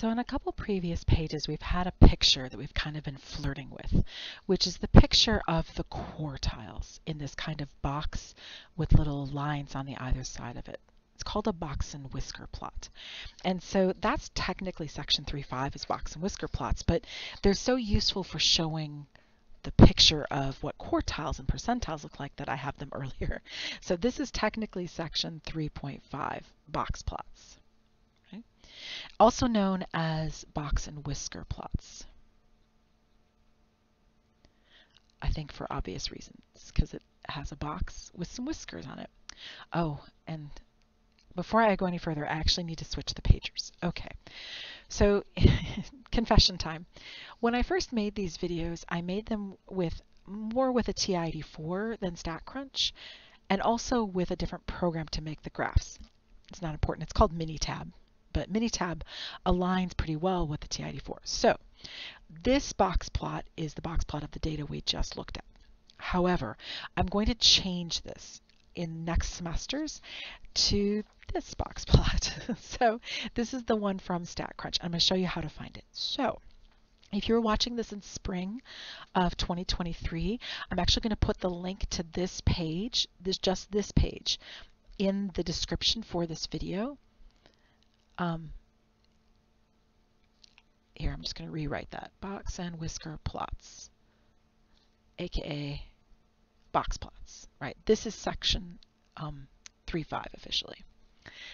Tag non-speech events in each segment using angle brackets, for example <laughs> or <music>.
So in a couple previous pages, we've had a picture that we've kind of been flirting with, which is the picture of the quartiles in this kind of box with little lines on the either side of it. It's called a box and whisker plot. And so that's technically section 3.5 is box and whisker plots, but they're so useful for showing the picture of what quartiles and percentiles look like that I have them <laughs> earlier. So this is technically section 3.5 box plots also known as box and whisker plots. I think for obvious reasons, because it has a box with some whiskers on it. Oh, and before I go any further, I actually need to switch the pagers. Okay, so <laughs> confession time. When I first made these videos, I made them with more with a TI-84 than StatCrunch, and also with a different program to make the graphs. It's not important. It's called Minitab but Minitab aligns pretty well with the TI-84. So this box plot is the box plot of the data we just looked at. However, I'm going to change this in next semesters to this box <laughs> plot. so this is the one from StatCrunch. I'm going to show you how to find it. So if you're watching this in spring of 2023, I'm actually going to put the link to this page, this just this page, in the description for this video. Um, here, I'm just going to rewrite that. Box and whisker plots, aka box plots, right? This is section um, 3.5 officially.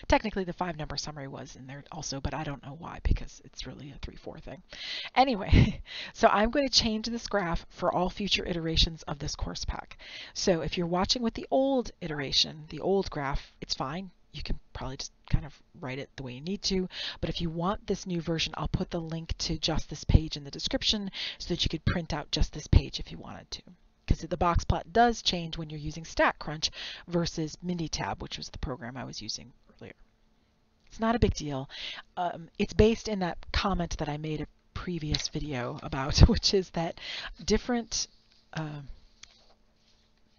Technically, the five number summary was in there also, but I don't know why because it's really a 3-4 thing. Anyway, <laughs> so I'm going to change this graph for all future iterations of this course pack. So if you're watching with the old iteration, the old graph, it's fine you can probably just kind of write it the way you need to. But if you want this new version, I'll put the link to just this page in the description so that you could print out just this page if you wanted to. Because the box plot does change when you're using StatCrunch versus Minitab, which was the program I was using earlier. It's not a big deal. Um, it's based in that comment that I made a previous video about, <laughs> which is that different uh,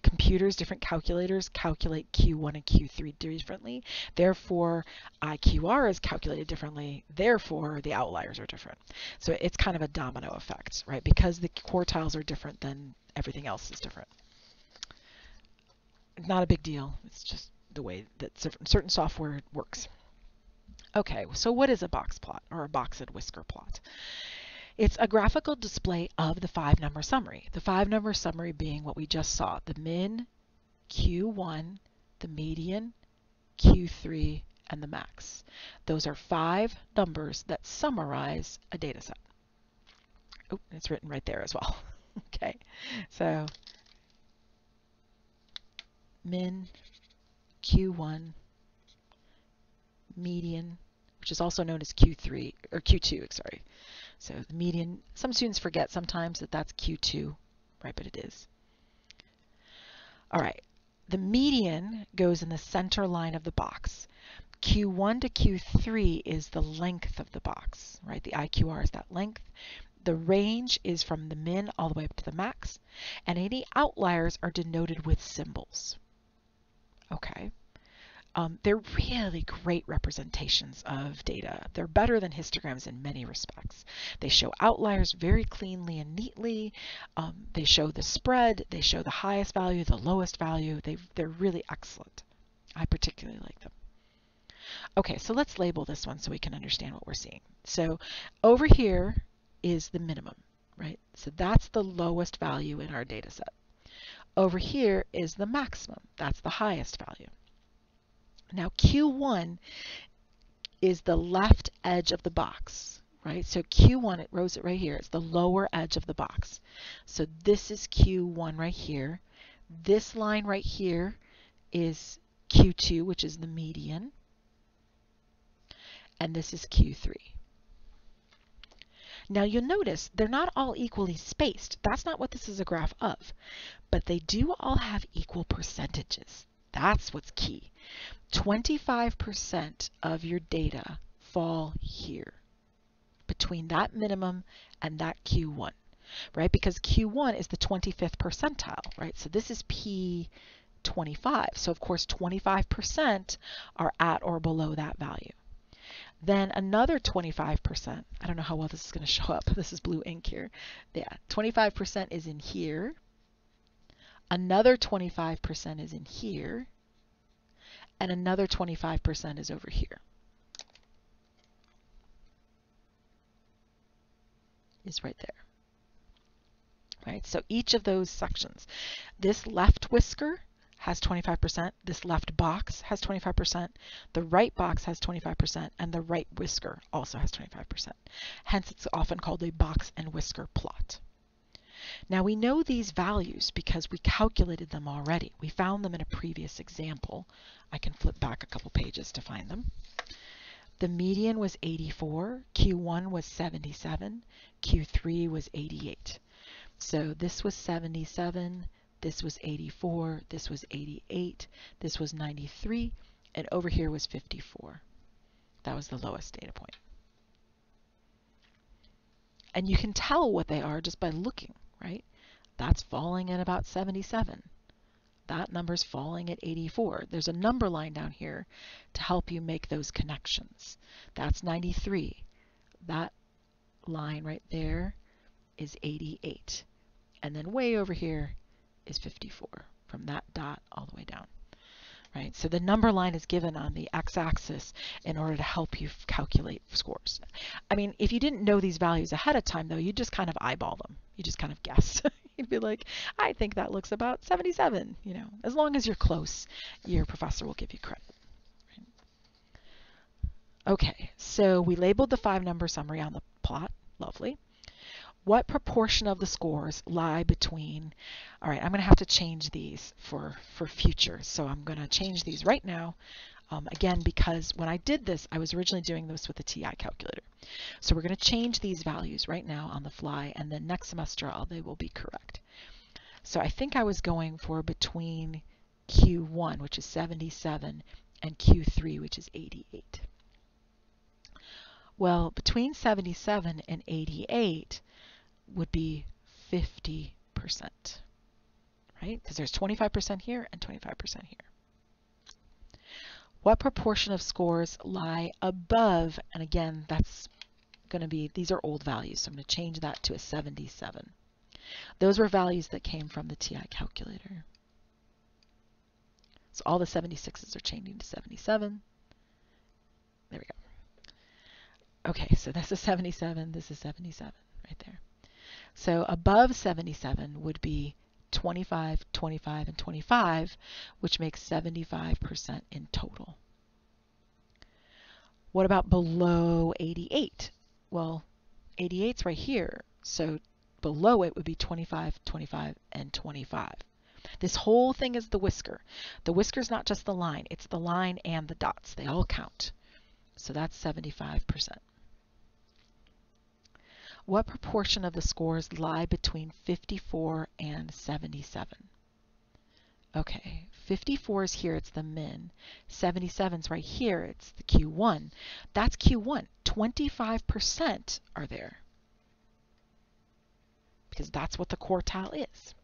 computers, different calculators calculate Q1 and Q3 differently. Therefore, uh, IQR is calculated differently. Therefore, the outliers are different. So it's kind of a domino effect, right? Because the quartiles are different, then everything else is different. Not a big deal. It's just the way that certain software works. Okay, so what is a box plot or a box and whisker plot? It's a graphical display of the five number summary. The five number summary being what we just saw, the min, Q1, the median, Q3, and the max. Those are five numbers that summarize a data set. Oh, it's written right there as well. <laughs> okay, so min, Q1, median, which is also known as Q3, or Q2, sorry, so the median, some students forget sometimes that that's Q2, right, but it is. All right, the median goes in the center line of the box. Q1 to Q3 is the length of the box, right? The IQR is that length. The range is from the min all the way up to the max, and any outliers are denoted with symbols. Okay. Um, they're really great representations of data. They're better than histograms in many respects. They show outliers very cleanly and neatly. Um, they show the spread. They show the highest value, the lowest value. They, they're really excellent. I particularly like them. Okay, so let's label this one so we can understand what we're seeing. So over here is the minimum, right? So that's the lowest value in our data set. Over here is the maximum. That's the highest value. Now Q1 is the left edge of the box, right? So Q1, it rows it right here. It's the lower edge of the box. So this is Q1 right here. This line right here is Q2, which is the median. And this is Q3. Now you'll notice they're not all equally spaced. That's not what this is a graph of, but they do all have equal percentages. That's what's key. 25% of your data fall here between that minimum and that Q1, right? Because Q1 is the 25th percentile, right? So this is P25. So of course 25% are at or below that value. Then another 25%. I don't know how well this is going <laughs> to show up. This is blue ink here. Yeah, 25% is in here. Another 25% is in here. And another 25% is over here. Is right there. Right, so each of those sections. This left whisker has 25%, this left box has 25%, the right box has 25%, and the right whisker also has 25%. Hence, it's often called a box and whisker plot. Now we know these values because we calculated them already. We found them in a previous example. I can flip back a couple pages to find them. The median was 84, Q1 was 77, Q3 was 88. So this was 77, this was 84, this was 88, this was 93, and over here was 54. That was the lowest data point. And you can tell what they are just by looking, right? That's falling at about 77. That number's falling at 84. There's a number line down here to help you make those connections. That's 93. That line right there is 88. And then way over here is 54 from that dot all the way down. Right? So the number line is given on the x-axis in order to help you calculate scores. I mean, if you didn't know these values ahead of time, though, you'd just kind of eyeball them. You just kind of guess. <laughs> You'd be like, I think that looks about 77. You know, as long as you're close, your professor will give you credit. Okay, so we labeled the five number summary on the plot. Lovely what proportion of the scores lie between, all right, I'm going to have to change these for, for future. So I'm going to change these right now. Um, again, because when I did this, I was originally doing this with the TI calculator. So we're going to change these values right now on the fly, and then next semester all they will be correct. So I think I was going for between Q1, which is 77, and Q3, which is 88. Well, between 77 and 88, would be 50%, right? Because there's 25% here and 25% here. What proportion of scores lie above, and again, that's going to be, these are old values, so I'm going to change that to a 77. Those were values that came from the TI calculator. So all the 76s are changing to 77. There we go. Okay, so this is 77, this is 77 right there. So above 77 would be 25, 25, and 25, which makes 75% in total. What about below 88? Well, 88's right here, so below it would be 25, 25, and 25. This whole thing is the whisker. The whisker is not just the line, it's the line and the dots. They all count. So that's 75%. What proportion of the scores lie between 54 and 77? Okay, 54 is here, it's the min. 77 is right here, it's the Q1. That's Q1. 25% are there. Because that's what the quartile is.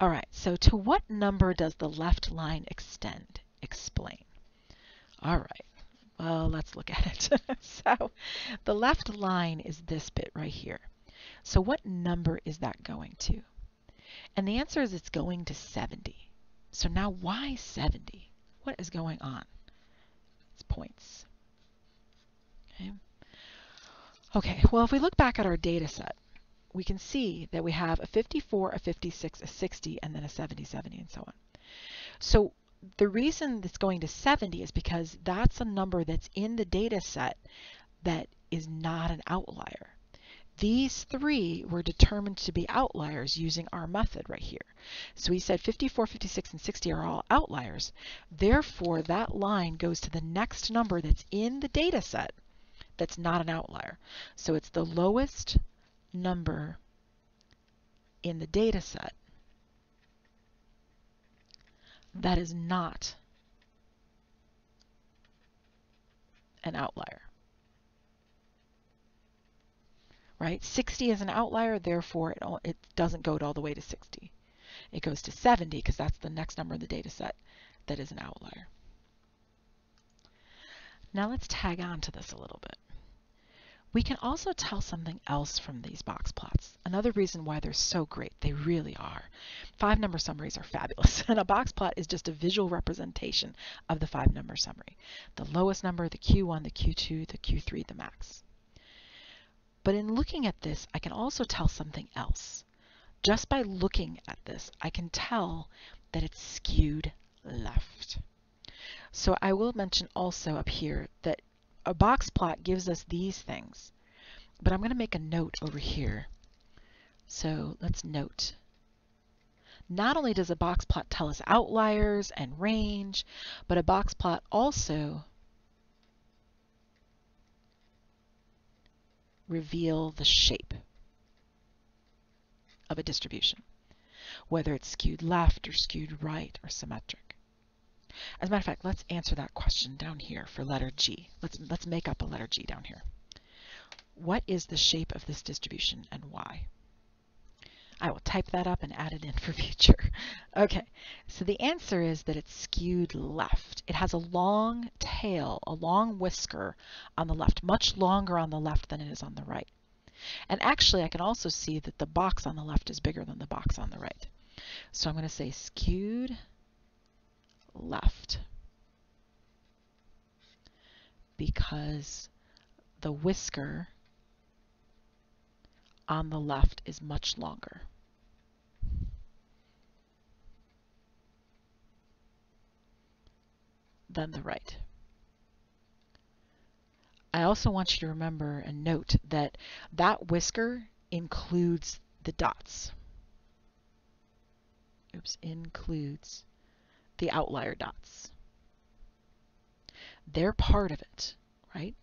All right, so to what number does the left line extend? Explain. All right. Well, let's look at it. <laughs> so the left line is this bit right here. So what number is that going to? And the answer is it's going to 70. So now why 70? What is going on? It's points. Okay. Okay, well, if we look back at our data set, we can see that we have a 54, a 56, a 60, and then a 70, 70, and so on. So the reason it's going to 70 is because that's a number that's in the data set that is not an outlier. These three were determined to be outliers using our method right here. So we said 54, 56, and 60 are all outliers. Therefore, that line goes to the next number that's in the data set that's not an outlier. So it's the lowest number in the data set that is not an outlier. Right? 60 is an outlier, therefore it, it doesn't go all the way to 60. It goes to 70 because that's the next number in the data set that is an outlier. Now let's tag on to this a little bit. We can also tell something else from these box plots. Another reason why they're so great, they really are. Five number summaries are fabulous, <laughs> and a box plot is just a visual representation of the five number summary. The lowest number, the Q1, the Q2, the Q3, the max. But in looking at this, I can also tell something else. Just by looking at this, I can tell that it's skewed left. So I will mention also up here that a box plot gives us these things. But I'm going to make a note over here. So let's note. Not only does a box plot tell us outliers and range, but a box plot also reveal the shape of a distribution, whether it's skewed left or skewed right or symmetric. As a matter of fact, let's answer that question down here for letter G. Let's, let's make up a letter G down here. What is the shape of this distribution and why? I will type that up and add it in for future. <laughs> Okay, so the answer is that it's skewed left. It has a long tail, a long whisker on the left, much longer on the left than it is on the right. And actually, I can also see that the box on the left is bigger than the box on the right. So I'm going to say skewed left because the whisker on the left is much longer. than the right. I also want you to remember and note that that whisker includes the dots. Oops, includes the outlier dots. They're part of it, right?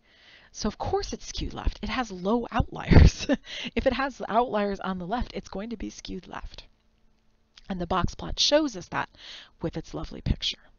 So of course it's skewed left. It has low outliers. <laughs> if it has outliers on the left, it's going to be skewed left. And the box plot shows us that with its lovely picture.